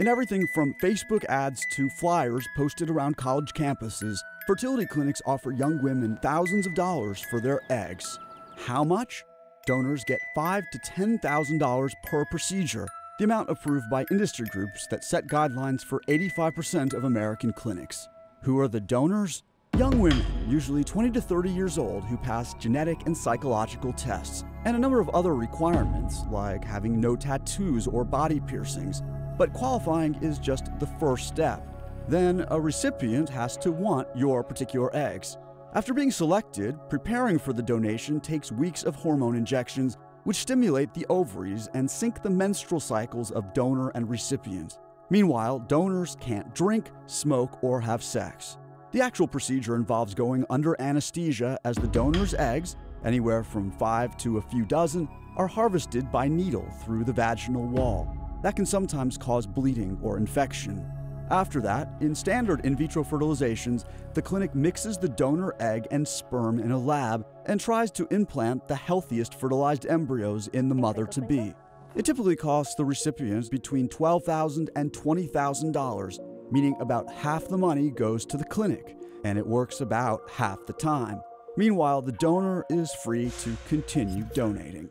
In everything from Facebook ads to flyers posted around college campuses, fertility clinics offer young women thousands of dollars for their eggs. How much? Donors get five to ten thousand dollars per procedure, the amount approved by industry groups that set guidelines for 85% of American clinics. Who are the donors? Young women, usually 20 to 30 years old, who pass genetic and psychological tests, and a number of other requirements, like having no tattoos or body piercings. But qualifying is just the first step. Then a recipient has to want your particular eggs. After being selected, preparing for the donation takes weeks of hormone injections, which stimulate the ovaries and sync the menstrual cycles of donor and recipient. Meanwhile, donors can't drink, smoke, or have sex. The actual procedure involves going under anesthesia as the donor's eggs, anywhere from five to a few dozen, are harvested by needle through the vaginal wall. That can sometimes cause bleeding or infection. After that, in standard in vitro fertilizations, the clinic mixes the donor egg and sperm in a lab and tries to implant the healthiest fertilized embryos in the mother to be. It typically costs the recipients between $12,000 and $20,000, meaning about half the money goes to the clinic, and it works about half the time. Meanwhile, the donor is free to continue donating.